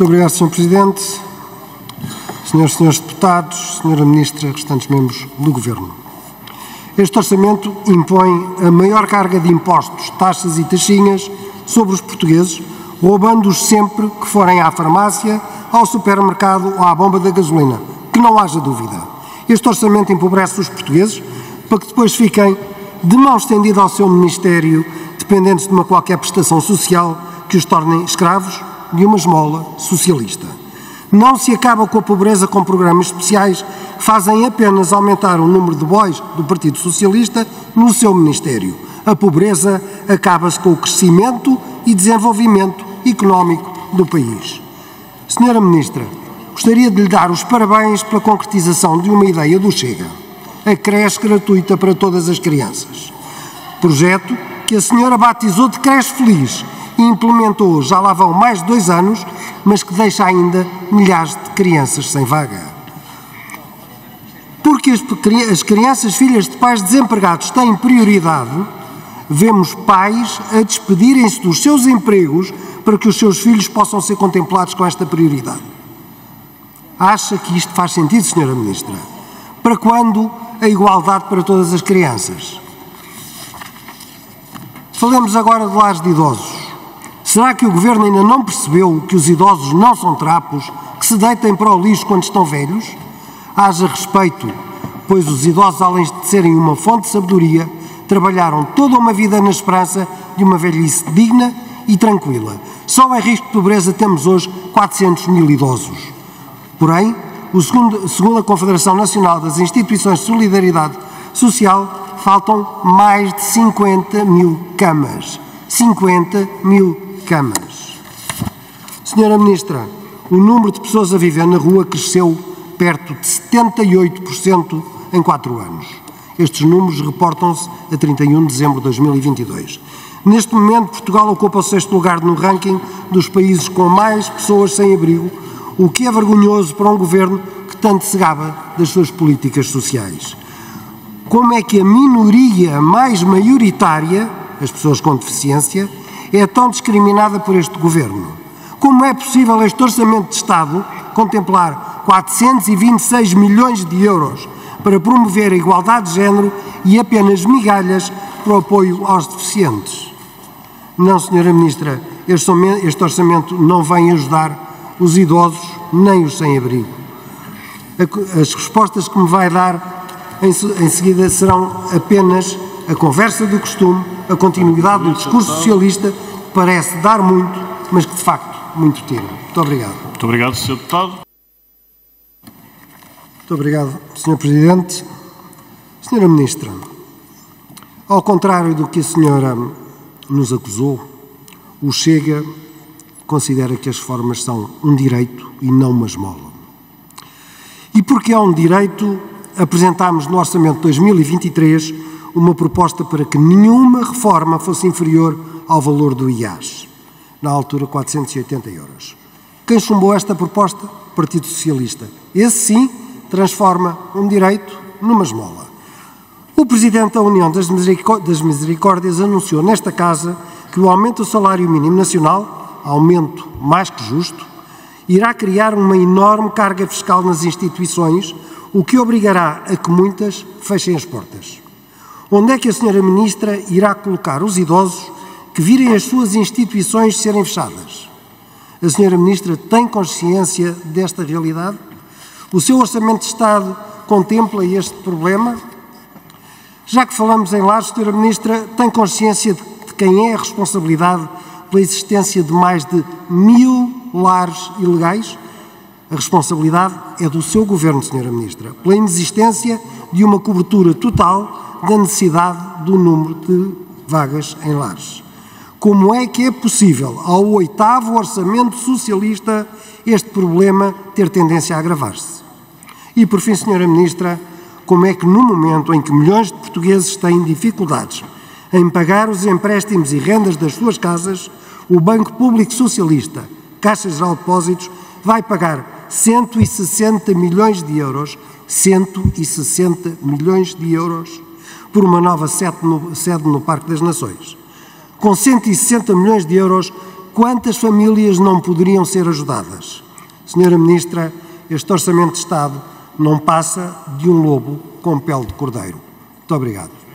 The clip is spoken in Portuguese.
Muito obrigado, Sr. Presidente. Senhoras e Senhores Deputados, Senhora Ministra, restantes membros do Governo. Este orçamento impõe a maior carga de impostos, taxas e taxinhas sobre os portugueses, roubando-os sempre que forem à farmácia, ao supermercado ou à bomba da gasolina. Que não haja dúvida. Este orçamento empobrece os portugueses para que depois fiquem de mão estendida ao seu Ministério, dependentes de uma qualquer prestação social que os tornem escravos de uma esmola socialista. Não se acaba com a pobreza com programas especiais que fazem apenas aumentar o número de bois do Partido Socialista no seu Ministério. A pobreza acaba-se com o crescimento e desenvolvimento económico do país. Senhora Ministra, gostaria de lhe dar os parabéns pela concretização de uma ideia do Chega, a creche gratuita para todas as crianças. Projeto que a senhora batizou de creche feliz e implementou já lá vão mais de dois anos, mas que deixa ainda milhares de crianças sem vaga. Porque as crianças filhas de pais desempregados têm prioridade, vemos pais a despedirem-se dos seus empregos para que os seus filhos possam ser contemplados com esta prioridade. Acha que isto faz sentido, Senhora Ministra? Para quando a igualdade para todas as crianças? Falemos agora de lares de idosos. Será que o Governo ainda não percebeu que os idosos não são trapos que se deitem para o lixo quando estão velhos? Haja respeito, pois os idosos, além de serem uma fonte de sabedoria, trabalharam toda uma vida na esperança de uma velhice digna e tranquila. Só em risco de pobreza temos hoje 400 mil idosos. Porém, segundo, segundo a Confederação Nacional das Instituições de Solidariedade Social, faltam mais de 50 mil camas. 50 mil camas. Senhora Ministra, o número de pessoas a viver na rua cresceu perto de 78% em quatro anos. Estes números reportam-se a 31 de dezembro de 2022. Neste momento, Portugal ocupa o sexto lugar no ranking dos países com mais pessoas sem abrigo, o que é vergonhoso para um governo que tanto se gaba das suas políticas sociais. Como é que a minoria mais maioritária, as pessoas com deficiência, é tão discriminada por este governo? Como é possível este Orçamento de Estado contemplar 426 milhões de euros para promover a igualdade de género e apenas migalhas para o apoio aos deficientes? Não, Senhora Ministra, este orçamento não vem ajudar os idosos nem os sem-abrigo. As respostas que me vai dar em seguida serão apenas a conversa do costume, a continuidade do discurso socialista, que parece dar muito, mas que de facto muito tira. Muito obrigado. Muito obrigado, Sr. Deputado. Muito obrigado, Sr. Presidente. Senhora Ministra, ao contrário do que a senhora nos acusou, o Chega considera que as reformas são um direito e não uma esmola. E porque é um direito, apresentámos no Orçamento de 2023 uma proposta para que nenhuma reforma fosse inferior ao valor do IAS, na altura 480 euros. Quem chumbou esta proposta? Partido Socialista. Esse sim transforma um direito numa esmola. O Presidente da União das Misericórdias anunciou nesta Casa que o aumento do salário mínimo nacional, aumento mais que justo, irá criar uma enorme carga fiscal nas instituições, o que obrigará a que muitas fechem as portas. Onde é que a senhora Ministra irá colocar os idosos que virem as suas instituições serem fechadas? A senhora Ministra tem consciência desta realidade? O seu Orçamento de Estado contempla este problema? Já que falamos em lares, senhora Ministra tem consciência de quem é a responsabilidade pela existência de mais de mil lares ilegais? A responsabilidade é do seu Governo, senhora Ministra, pela inexistência de uma cobertura total da necessidade do número de vagas em lares. Como é que é possível, ao oitavo orçamento socialista, este problema ter tendência a agravar-se? E, por fim, Senhora Ministra, como é que, no momento em que milhões de portugueses têm dificuldades em pagar os empréstimos e rendas das suas casas, o Banco Público Socialista, Caixa Geral de Depósitos, vai pagar 160 milhões de euros, 160 milhões de euros por uma nova sede no, sede no Parque das Nações. Com 160 milhões de euros, quantas famílias não poderiam ser ajudadas? Senhora Ministra, este Orçamento de Estado não passa de um lobo com pele de cordeiro. Muito obrigado.